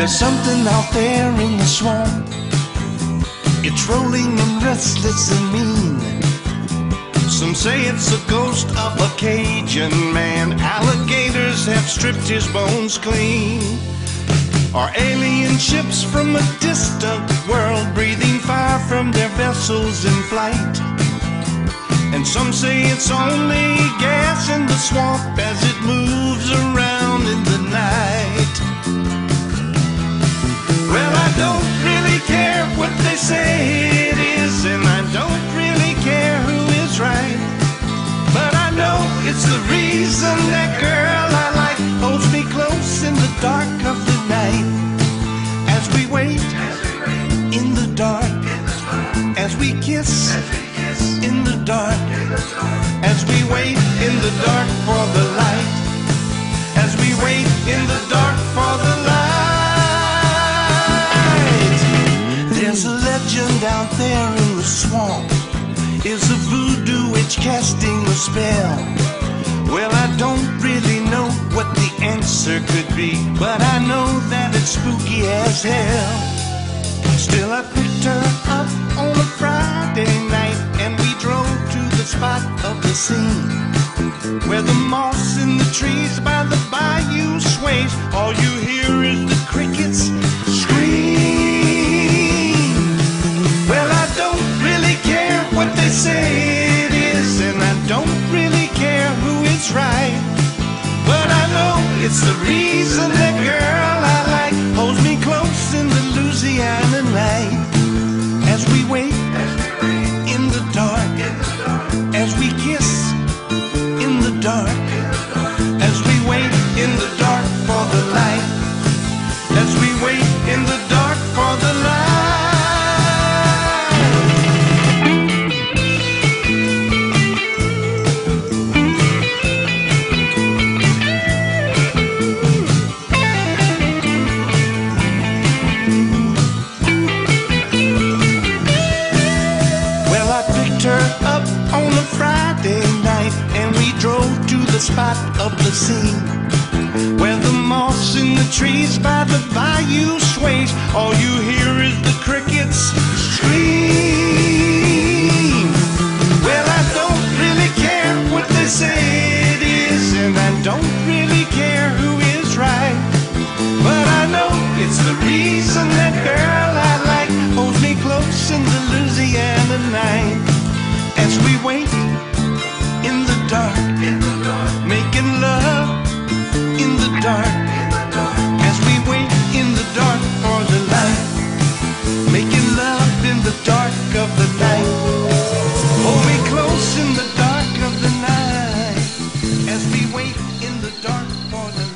There's something out there in the swamp. It's rolling and restless and mean. Some say it's a ghost of a Cajun man. Alligators have stripped his bones clean. Are alien ships from a distant world breathing fire from their vessels in flight? And some say it's only gas in the swamp as what they say it is, and I don't really care who is right. But I know it's the reason that girl I like holds me close in the dark of the night. As we wait in the dark, as we kiss in the dark, as we wait in the dark for there in the swamp. Is a voodoo witch casting a spell? Well, I don't really know what the answer could be, but I know that it's spooky as hell. Still, I picked her up on a Friday night and we drove to the spot of the scene where the moss in the trees by the bayou it's the reason that girl I like holds me close in the Louisiana night. As we wait in the dark, as we kiss in the dark, as we wait in the dark spot of the scene where the moss in the trees by the bayou sways. All you the night. Close in the dark of the night as we wait in the dark for the